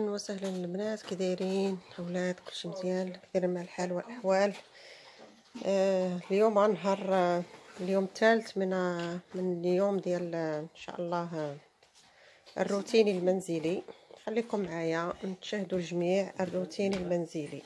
وسهلا البنات كي دايرين أولاد كلشي مزيان كدايرين مع الحال والأحوال. آه اليوم نهار اليوم الثالث من من اليوم ديال إن شاء الله الروتين المنزلي. خليكم معايا نتشاهدوا الجميع الروتين المنزلي.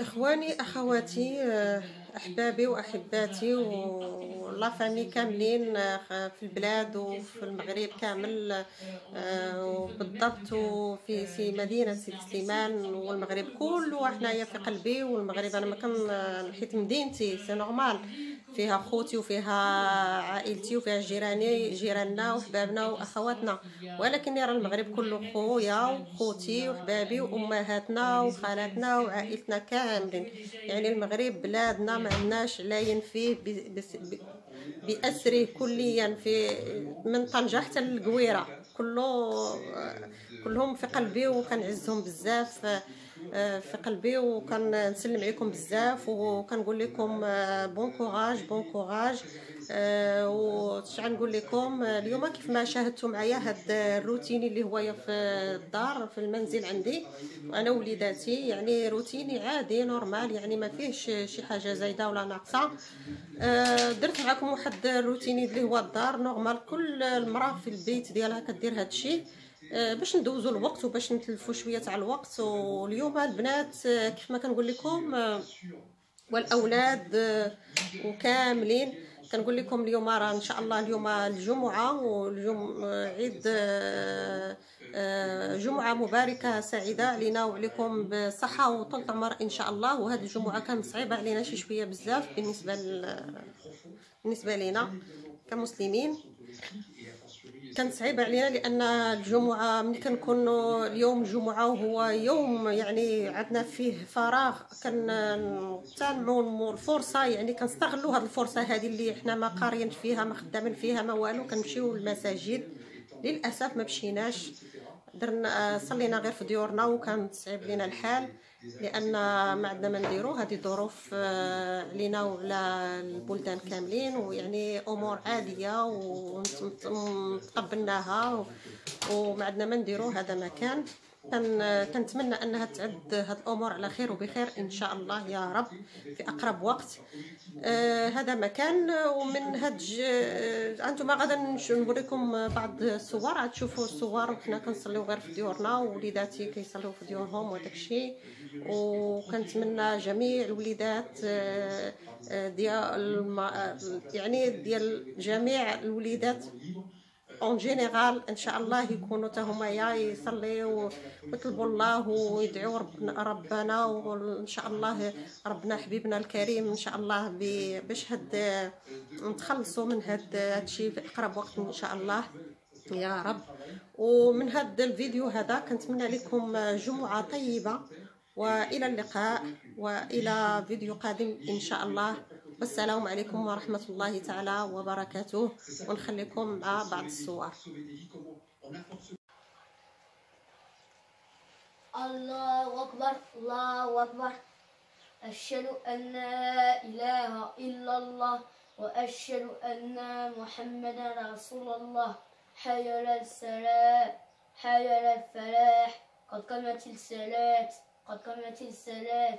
إخواني أخواتي آه، أحبابي وأحباتي و la famille كاملين آه، في البلاد وفي المغرب كامل آه، وبالضبط وفي سي مدينة سيدي سليمان والمغرب كله. حنايا في قلبي والمغرب أنا ما كان حيت مدينتي c'est normal. فيها خوتي وفيها عائلتي وفيها جيراني جيراننا وحبابنا وأخواتنا. ولكن راه المغرب كله خويا وخوتي وحبابي وأمهاتنا وخالاتنا وعائلتنا كاملين. يعني المغرب بلادنا ما عندناش لاين فيه بأسره كليا في من طنجة حتى للقويرة. كله كلهم في قلبي وكنعزهم بزاف. في قلبي وكنسلم عليكم بزاف وكنقول لكم bon courage bon courage واش غنقول لكم؟ اليوم كيف ما شاهدتوا معايا هاد الروتيني اللي هو في الدار في المنزل عندي أنا وليداتي يعني روتيني عادي normal يعني ما فيهش شي حاجة زايدة ولا ناقصة. درت معكم واحد الروتيني اللي هو الدار. normal كل المراه في البيت ديالها كدير هاد الشيء آه، باش ندوزو الوقت وباش نتلفو شوية تاع الوقت. واليوم البنات آه، كيف ما كنقول لكم آه، والأولاد وكاملين. كنقول لكم اليوم راه إن شاء الله اليوم الجمعة واليوم عيد جمعة مباركة سعيدة علينا وعليكم بالصحة وطول العمر إن شاء الله. وهذه الجمعة كانت صعيبه علينا شي شوية بزاف بالنسبة بالنسبة لينا كمسلمين. كانت صعيبه علينا لأن الجمعة ملي كنكونوا اليوم الجمعه وهو يوم يعني عندنا فيه فراغ. كنغتنموا الفرصه يعني كنستغلوا هذه الفرصة هذه اللي حنا ما قاريين فيها ما خدامين فيها ما والو كنمشيو للمساجد. للأسف ما مشيناش. درنا صلينا غير في ديورنا وكان صعيب لينا الحال لأن ما عندنا ما نديرو. هذه ظروف آه، علينا وعلى البلدان كاملين ويعني أمور عادية وتقبلناها وما عندنا ما نديرو هذا ما كان. كنتمنى أنها تعد هاد الأمور على خير وبخير إن شاء الله يا رب في أقرب وقت. آه هذا مكان ومن هاد آه أنتم غادا نوريكم بعض الصور. غتشوفوا الصور وحنا كنصليو غير في ديورنا ووليداتي كيصليو في ديورهم وداك الشيء. وكنتمنى جميع الوليدات آه, آه، ديال يعني ديال جميع الوليدات en général ان شاء الله يكونوا حتى هما يصليو ويطلبوا الله ويدعوا ربنا ربنا وان شاء الله ربنا حبيبنا الكريم ان شاء الله باش هاد نتخلصوا من هاد هادشي في أقرب وقت ان شاء الله يا رب. ومن هذا الفيديو هذا كنتمنى لكم جمعة طيبة وإلى اللقاء وإلى فيديو قادم ان شاء الله والسلام عليكم ورحمة الله تعالى وبركاته. ونخليكم مع بعض الصور. الله أكبر الله أكبر. أشهد أن لا إله إلا الله وأشهد أن محمدا رسول الله. حي على الصلاة حي على الفلاح. قد قامت الصلاة قد قامت الصلاة.